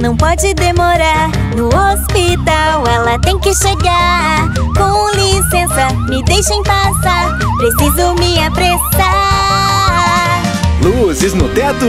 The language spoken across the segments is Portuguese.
não pode demorar. No hospital ela tem que chegar. Com licença, me deixem passar. Preciso me apressar. Luzes no teto.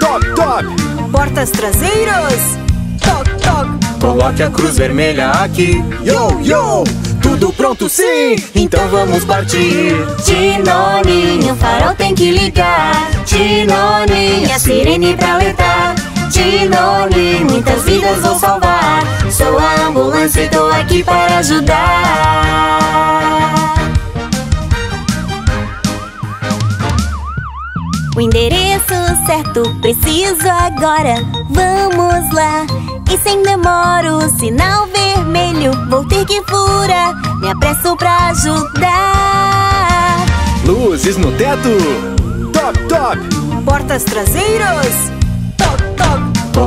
Top, top Portas traseiras. Toc, toc. Coloque a cruz vermelha aqui. Yo, yo. Tudo pronto sim, então vamos partir. Tinoninho, o farol tem que ligar. Tinoninho, a sirene pra alertar Tinoninho, muitas vidas vou salvar. Sou a ambulância e tô aqui para ajudar. O endereço certo preciso agora Vamos lá. E sem demora o sinal vermelho Vou ter que furar, me apresso pra ajudar. Luzes no teto. Top, top. Portas traseiras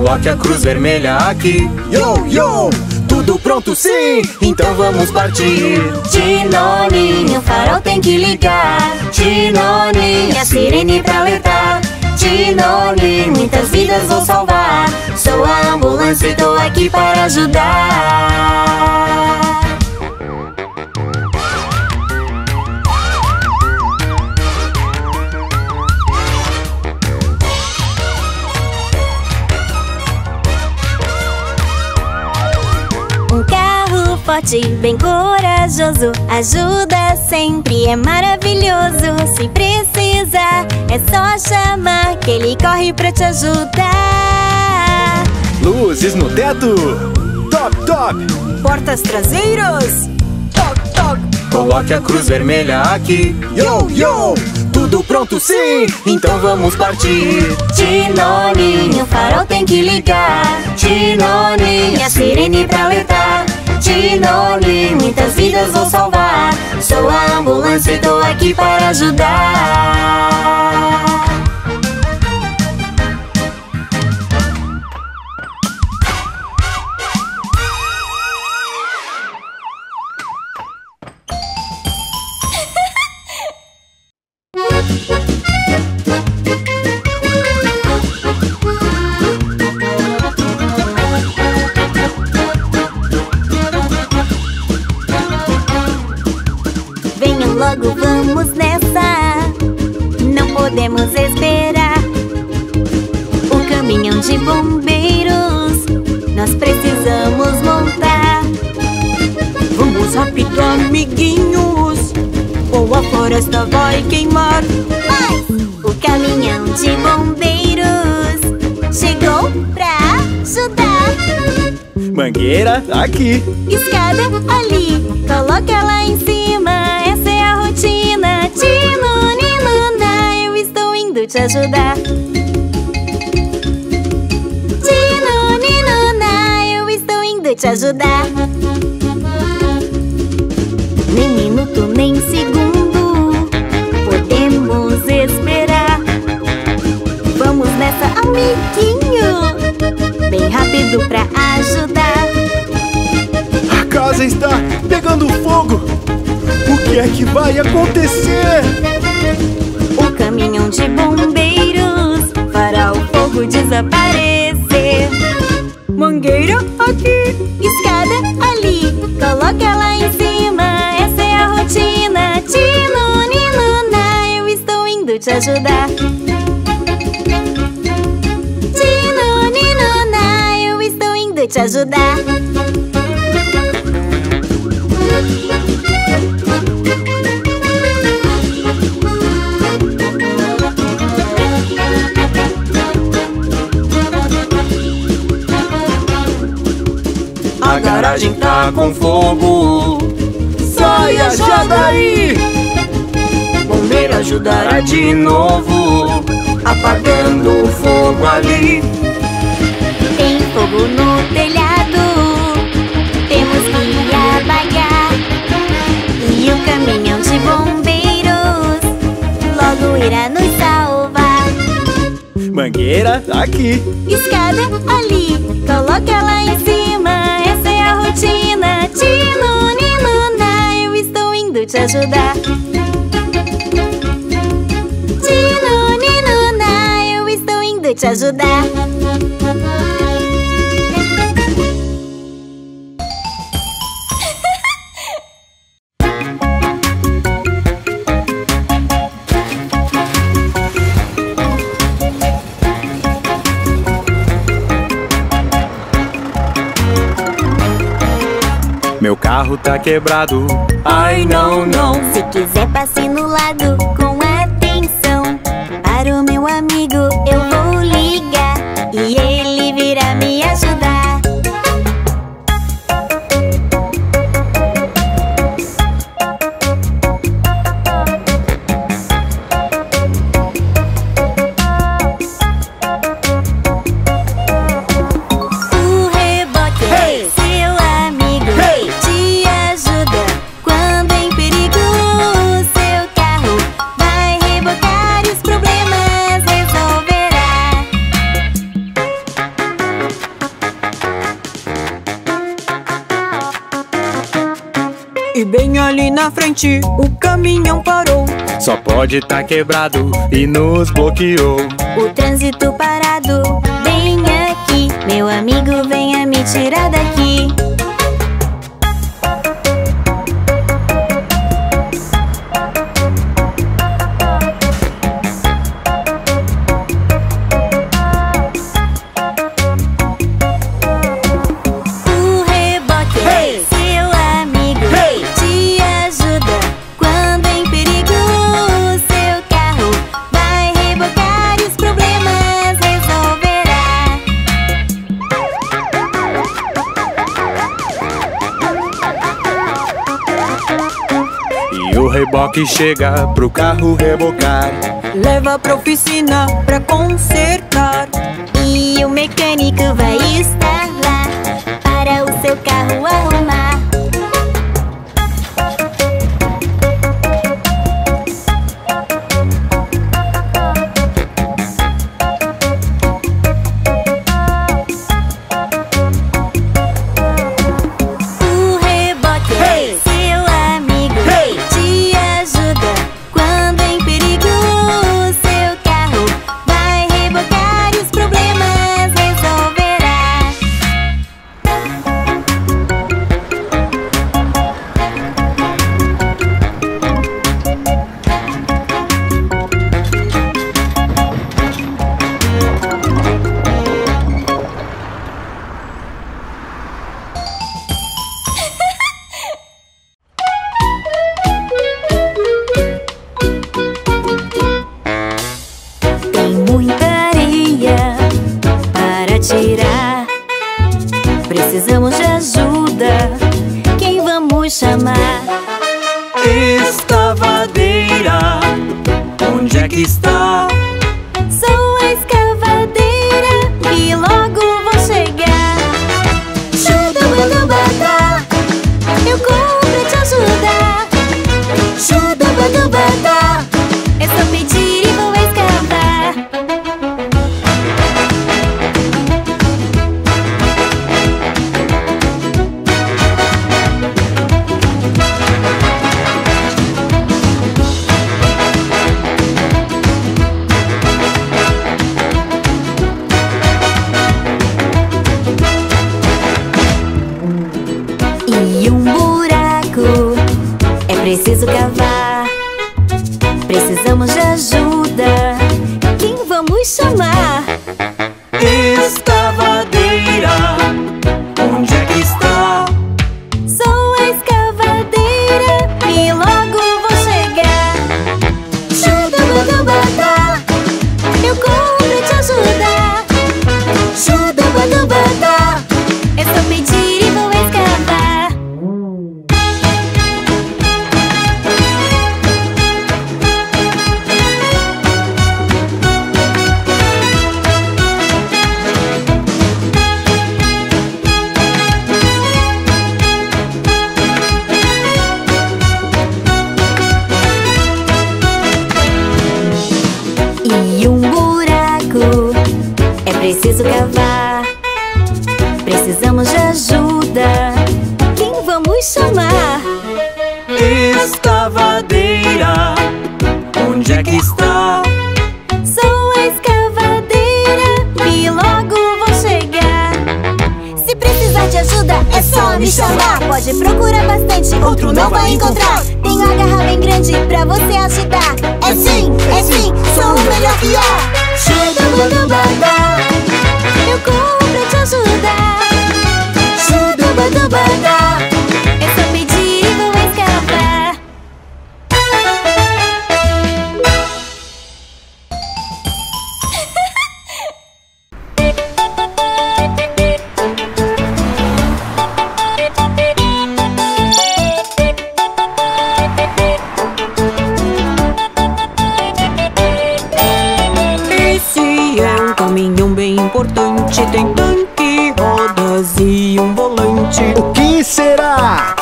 Coloque a cruz vermelha aqui. Yo, yo! Tudo pronto sim, então vamos partir. Tinoninho, o farol tem que ligar. Tinoninho, a sirene pra alertar. Tinoninho, muitas vidas vou salvar. Sou a ambulância e tô aqui para ajudar forte, bem corajoso. Ajuda sempre, é maravilhoso. Se precisar, é só chamar Que ele corre pra te ajudar. Luzes no teto. Top, top Portas traseiras Toc, toc. Coloque a cruz vermelha aqui. Yo, yo. Tudo pronto sim, então vamos partir. Tinoninho, o farol tem que ligar. Tinoninho, a sirene pra alertar Tinoli, muitas vidas vou salvar. Sou a ambulância e tô aqui para ajudar vai queimar. Mas o caminhão de bombeiros Chegou pra ajudar. Mangueira aqui. Escada ali Coloca lá em cima. Rotina Tino, Nina, eu estou indo te ajudar. Tino, Nina, eu estou indo te ajudar. Nem minuto, nem segundo Rápido pra ajudar A casa está pegando fogo o que é que vai acontecer? O caminhão de bombeiros fará o fogo desaparecer. Mangueira aqui, escada ali, coloca lá em cima. Essa é a rotina. Tino, Ninuna, eu estou indo te ajudar. Te ajudar. A garagem tá com fogo. Saia já daí Bombeiro ajudará de novo. Apagando o fogo ali fogo no telhado. Temos que apagar. E o caminhão de bombeiros Logo irá nos salvar. Mangueira aqui. Escada ali Coloca lá em cima. Essa é a rotina. Tino, Ninuna Eu estou indo te ajudar. Tino, Eu estou indo te ajudar carro tá quebrado. Ai, não, não. Se quiser, passe no lado ali na frente o caminhão parou. Só pode tá quebrado e nos bloqueou. O trânsito parado, bem aqui. Meu amigo, venha me tirar daqui. Reboque chega pro carro rebocar. Leva pra oficina pra consertar. E o mecânico vai estar lá para o seu carro arrumar. Chamar? Escavadeira, onde é que está? Precisamos de ajuda. Quem vamos chamar? Preciso cavar. Precisamos de ajuda. Quem vamos chamar? Escavadeira, onde é que está? Sou a escavadeira e logo vou chegar. Se precisar de ajuda, é só me chamar. Pode procurar bastante, outro não vai encontrar. Tenho a garra bem grande pra você ajudar.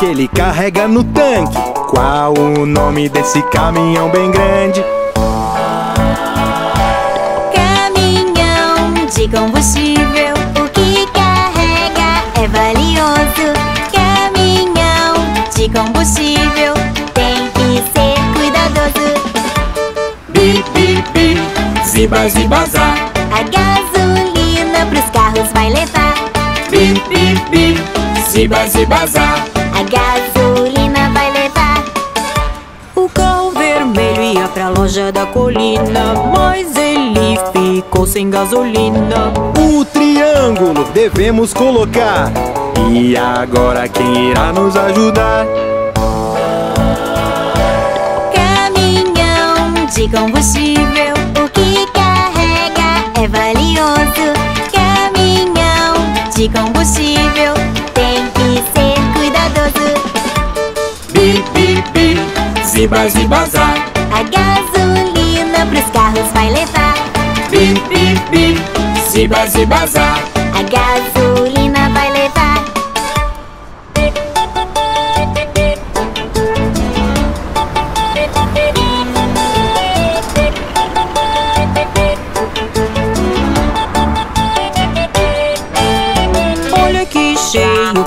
Que ele carrega no tanque? Qual o nome desse caminhão bem grande? Caminhão de combustível, o que carrega é valioso. Caminhão de combustível tem que ser cuidadoso. Bi, bi, bi, ziba, ziba, zá. A gasolina pros carros vai levar. Bi, bi, bi, ziba, ziba, zá. A gasolina vai levar. O carro vermelho ia pra loja da colina Mas ele ficou sem gasolina O triângulo devemos colocar. E agora quem irá nos ajudar? Caminhão de combustível, o que carrega é valioso. Caminhão de combustível tem que ser. Bi, bi, bi, ziba, ziba, zá. A gasolina pros carros vai levar. Bi, bi, bi, ziba, ziba, zá. A gasolina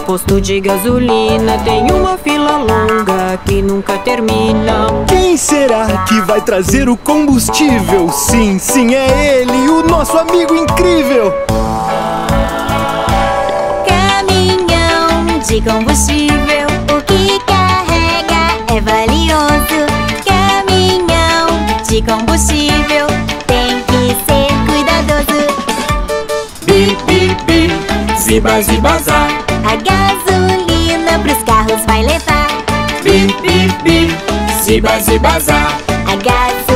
posto de gasolina Tem uma fila longa que nunca termina Quem será que vai trazer o combustível? Sim, sim, é ele, o nosso amigo incrível! Caminhão de combustível, o que carrega é valioso. Caminhão de combustível tem que ser cuidadoso. Bi, bi, bi, ziba, ziba, zá. A gasolina pros carros vai levar. Bi, bi, bi, ziba, ziba, zá. A gasolina